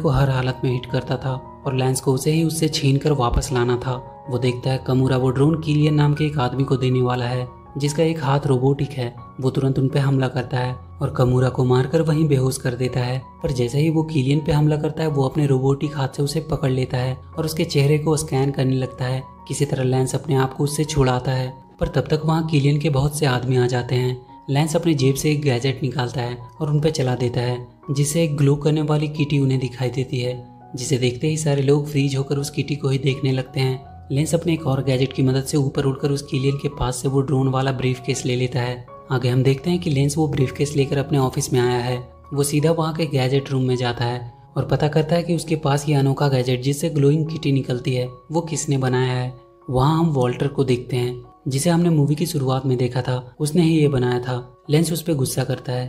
को हर हालत में हिट करता था और लेंस को उसे ही उससे छीन कर वापस लाना था। वो देखता है कमूरा वो ड्रोन किलियन नाम के एक आदमी को देने वाला है, जिसका एक हाथ रोबोटिक है। वो तुरंत उन पे हमला करता है और कमूरा को मारकर वहीं बेहोश कर देता है। पर जैसे ही वो किलियन पे हमला करता है, वो अपने रोबोटिक हाथ से उसे पकड़ लेता है और उसके चेहरे को स्कैन करने लगता है। किसी तरह लेंस अपने आप को उससे छुड़ाता है। पर तब तक वहाँ किलियन के बहुत से आदमी आ जाते हैं। लेंस अपने जेब से एक गैजेट निकालता है और उन पर चला देता है। जिससे एक ग्लो करने वाली किटी उन्हें दिखाई देती है। जिसे देखते ही सारे लोग फ्रीज होकर उस किटी को ही देखने लगते हैं। लेंस अपने एक और गैजेट की मदद से ऊपर उड़कर उस किलियन के पास से वो ड्रोन वाला ब्रीफ केस ले लेता है। आगे हम देखते हैं कि लेंस वो ब्रीफ केस लेकर अपने ऑफ़िस में आया है। वो सीधा वहाँ के गैजेट रूम में जाता है और पता करता है कि उसके पास ये अनोखा गैजेट जिससे ग्लोइंग किटी निकलती है, वो किसने बनाया है। वहाँ हम वॉल्टर को देखते हैं, जिसे हमने मूवी की शुरुआत में देखा था। उसने ही ये बनाया था। लेंस उस पर गुस्सा करता है।